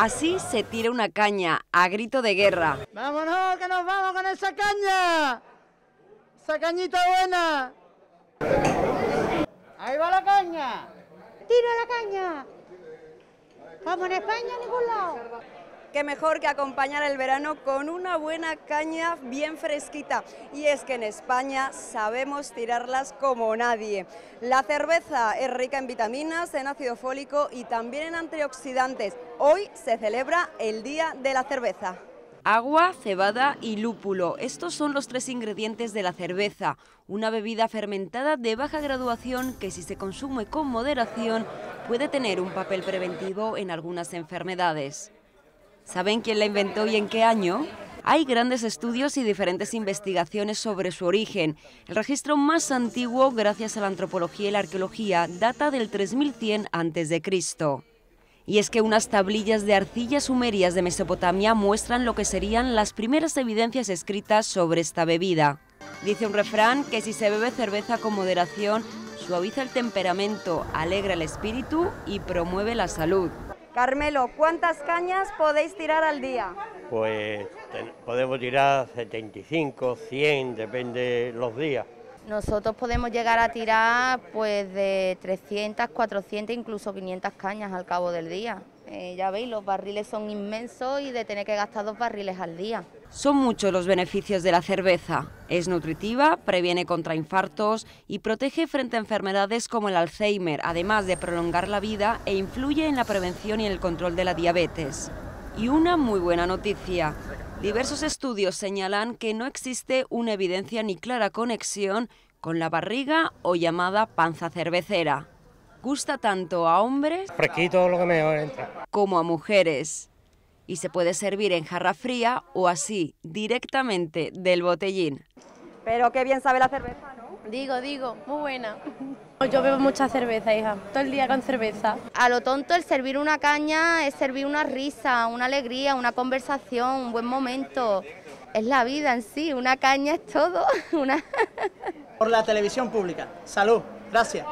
Así se tira una caña, a grito de guerra. ¡Vámonos, que nos vamos con esa caña! ¡Esa cañita buena! ¡Ahí va la caña! ¡Tira la caña! ¡Vamos en España a ningún lado! Qué mejor que acompañar el verano con una buena caña bien fresquita. Y es que en España sabemos tirarlas como nadie. La cerveza es rica en vitaminas, en ácido fólico y también en antioxidantes. Hoy se celebra el Día de la Cerveza. Agua, cebada y lúpulo. Estos son los tres ingredientes de la cerveza, una bebida fermentada de baja graduación que si se consume con moderación puede tener un papel preventivo en algunas enfermedades. ¿Saben quién la inventó y en qué año? Hay grandes estudios y diferentes investigaciones sobre su origen. El registro más antiguo, gracias a la antropología y la arqueología, data del 3100 a.C. Y es que unas tablillas de arcillas sumerias de Mesopotamia muestran lo que serían las primeras evidencias escritas sobre esta bebida. Dice un refrán que si se bebe cerveza con moderación, suaviza el temperamento, alegra el espíritu y promueve la salud. Carmelo, ¿cuántas cañas podéis tirar al día? Pues podemos tirar 75, 100, depende los días. Nosotros podemos llegar a tirar pues de 300, 400, incluso 500 cañas al cabo del día. Eh, ya veis, los barriles son inmensos y de tener que gastar dos barriles al día. Son muchos los beneficios de la cerveza. Es nutritiva, previene contra infartos y protege frente a enfermedades como el Alzheimer, además de prolongar la vida e influye en la prevención y el control de la diabetes. Y una muy buena noticia. Diversos estudios señalan que no existe una evidencia ni clara conexión con la barriga o llamada panza cervecera. Gusta tanto a hombres Fresquito lo que mejor entra. como a mujeres. Y se puede servir en jarra fría o así, directamente del botellín. Pero qué bien sabe la cerveza, ¿no? Digo, digo, muy buena. Yo bebo mucha cerveza, hija, todo el día con cerveza. A lo tonto el servir una caña es servir una risa, una alegría, una conversación, un buen momento. Es la vida en sí, una caña es todo. Una... Por la televisión pública. Salud. Gracias.